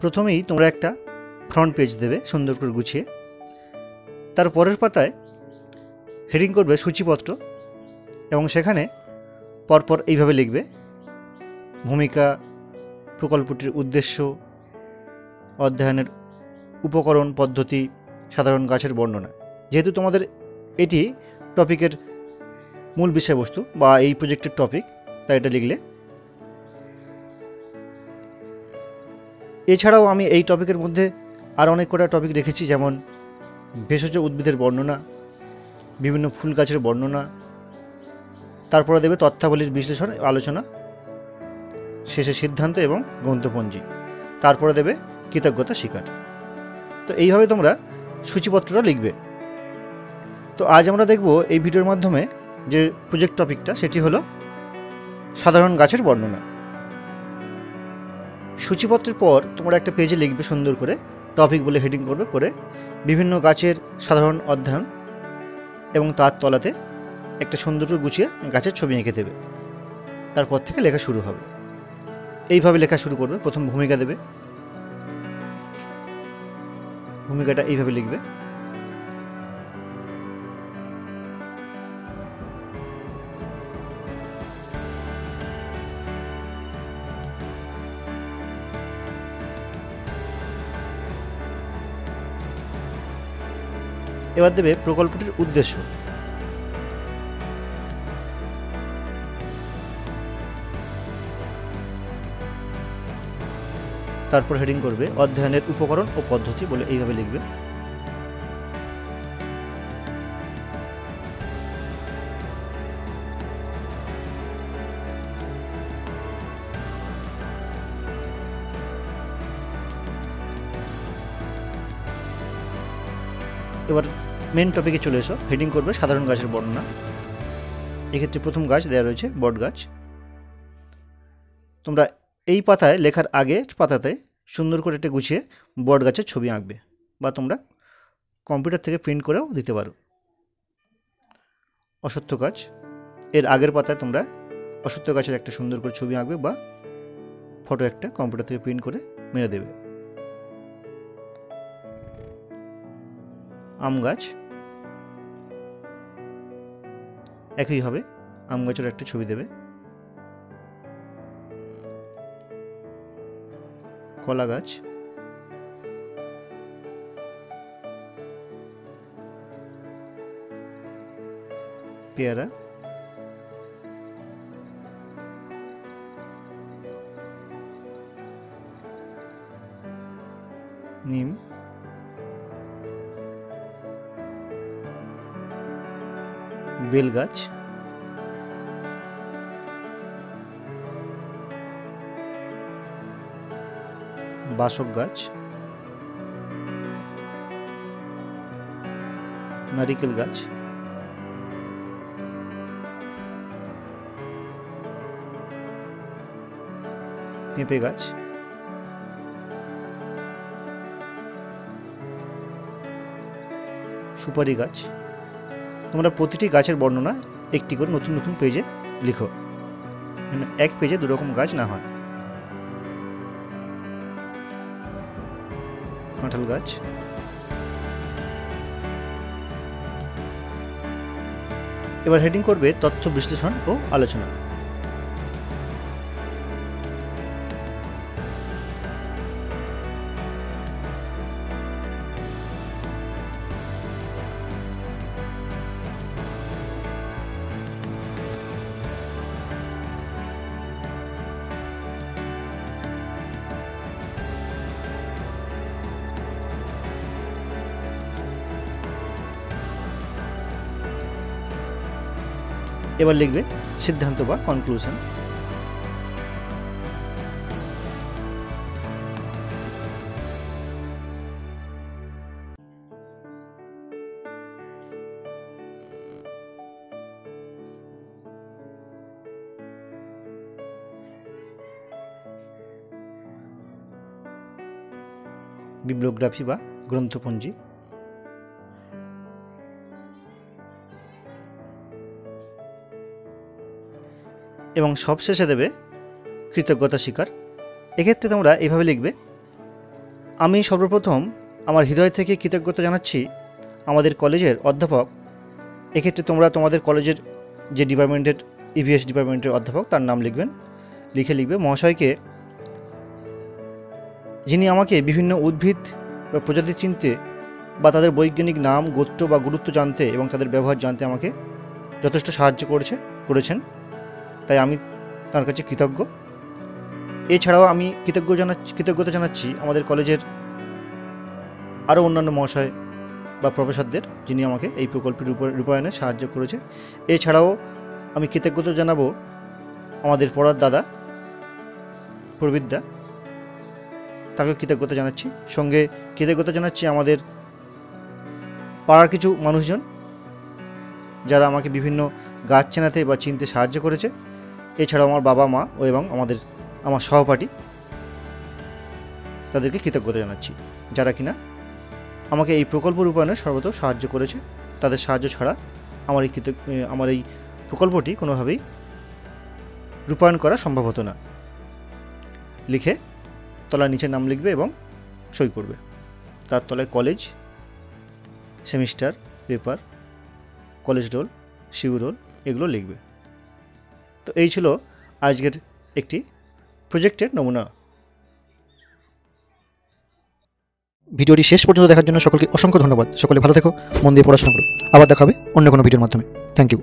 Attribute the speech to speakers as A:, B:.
A: প্রথমেই তোমরা একটা ফ্রন্ট পেজ দেবে সুন্দর করে গুছিয়ে। তার পরের পাতায় হেডিং করবে সূচিপত্র এবং সেখানে পরপর এইভাবে লিখবে, ভূমিকা, প্রকল্পটির উদ্দেশ্য, অধ্যয়নের উপকরণ, পদ্ধতি, সাধারণ গাছের বর্ণনা। যেহেতু তোমাদের এটি টপিকের মূল বিষয়বস্তু বা এই প্রজেক্টের টপিক তাই এটা লিখলে এছাড়াও আমি এই টপিকের মধ্যে আর অনেক কটা টপিক রেখেছি যেমন ভেষজ উদ্ভিদের বর্ণনা, বিভিন্ন ফুল গাছের বর্ণনা, তারপরে দেবে তথ্যাবলীর বিশ্লেষণ, আলোচনা, শেষে সিদ্ধান্ত এবং গ্রন্থপঞ্জি, তারপরে দেবে কৃতজ্ঞতা স্বীকার। তো এইভাবে তোমরা সূচিপত্রটা লিখবে। তো আজ আমরা দেখব এই ভিডিওর মাধ্যমে যে প্রজেক্ট টপিকটা সেটি হলো সাধারণ গাছের বর্ণনা। সূচিপত্রের পর তোমরা একটা পেজে লিখবে সুন্দর করে টপিক বলে হেডিং করবে করে বিভিন্ন গাছের সাধারণ অধ্যয়ন এবং তার তলাতে একটা সুন্দর করে গুছিয়ে গাছের ছবি এঁকে দেবে। তারপর থেকে লেখা শুরু হবে। এইভাবে লেখা শুরু করবে। প্রথম ভূমিকা দেবে। ভূমিকাটা এইভাবে লিখবে। এবার দেবে প্রকল্পটির উদ্দেশ্য। তারপর হেডিং করবে অধ্যয়নের উপকরণ ও পদ্ধতি বলে এইভাবে লিখবে। এবার মেন টপিকে চলে এসো। হেডিং করবে সাধারণ গাছের বর্ণনা। এক্ষেত্রে প্রথম গাছ দেওয়া রয়েছে বট গাছ। তোমরা এই পাতায় লেখার আগে পাতাতে সুন্দর করে এটা গুছিয়ে বট গাছের ছবি আঁকবে বা তোমরা কম্পিউটার থেকে প্রিন্ট করেও দিতে পারো। অসত্য গাছ। এর আগের পাতায় তোমরা অসত্য গাছের একটা সুন্দর করে ছবি আঁকবে বা ফটো একটা কম্পিউটার থেকে প্রিন্ট করে মেরে দেবে। আম গাছ। একই হবে আম গাছের একটা ছবি দেবে। কলা গাছ। পেয়ারা। নিম। বেল গাছ। বাসক গাছ। নারিকেল গাছ। পেঁপে গাছ। সুপারি গাছ। তোমরা প্রতিটি গাছের বর্ণনা একটি করে নতুন নতুন পেজে লিখো। এক পেজে দুরকম গাছ না হয়। কাঁঠাল গাছ। এবার হেডিং করবে তথ্য বিশ্লেষণ ও আলোচনা। এবার লিখবে সিদ্ধান্ত বা কনক্লুশন বিপ্লগ্রাফি বা গ্রন্থপঞ্জি। এবং সবশেষে দেবে কৃতজ্ঞতা স্বীকার। এক্ষেত্রে তোমরা এইভাবে লিখবে, আমি সর্বপ্রথম আমার হৃদয় থেকে কৃতজ্ঞতা জানাচ্ছি আমাদের কলেজের অধ্যাপক। এক্ষেত্রে তোমরা তোমাদের কলেজের যে ডিপার্টমেন্টের ইভিএস ডিপার্টমেন্টের অধ্যাপক, তার নাম লিখবেন। লিখে লিখবে, মহাশয়কে, যিনি আমাকে বিভিন্ন উদ্ভিদ বা প্রজাতি চিনতে বা তাদের বৈজ্ঞানিক নাম, গোত্র বা গুরুত্ব জানতে এবং তাদের ব্যবহার জানতে আমাকে যথেষ্ট সাহায্য করেছে, করেছেন। তাই আমি তার কাছে কৃতজ্ঞ। এছাড়াও আমি কৃতজ্ঞ জানাচ্ছি কৃতজ্ঞতা জানাচ্ছি আমাদের কলেজের আরও অন্যান্য মহাশয় বা প্রফেসরদের যিনি আমাকে এই প্রকল্পের রূপ- রূপায়ণে সাহায্য করেছে। এছাড়াও আমি কৃতজ্ঞতা জানাব আমাদের পড়ার দাদা প্রবীরদা তাকে কৃতজ্ঞতা জানাচ্ছি। সঙ্গে কৃতজ্ঞতা জানাচ্ছি আমাদের পাড়ার কিছু মানুষজন যারা আমাকে বিভিন্ন গাছ চেনাতে বা চিনতে সাহায্য করেছে। এছাড়াও আমার বাবা মা ও এবং আমাদের, আমার সহপাঠী তাদেরকে কৃতজ্ঞতা জানাচ্ছি। যারা কিনা আমাকে এই প্রকল্প রূপায়ণে সর্বত সাহায্য করেছে, তাদের সাহায্য ছাড়া আমার এই আমার এই প্রকল্পটি কোনোভাবেই রূপায়ণ করা সম্ভব হতো না। লিখে তলার নিচে নাম লিখবে এবং সই করবে। তার তলায় college, semester, paper, college roll শিউ roll, এগুলো লিখবে। তো এই ছিল আজকের একটি প্রজেক্টের নমুনা।
B: ভিডিওটি শেষ পর্যন্ত দেখার জন্য সকলকে অসংখ্য ধন্যবাদ। সকলে ভালো থেকো, মন দিয়ে পড়াশোনা করো। আবার দেখা হবে অন্য কোনো ভিডিওর মাধ্যমে। Thank you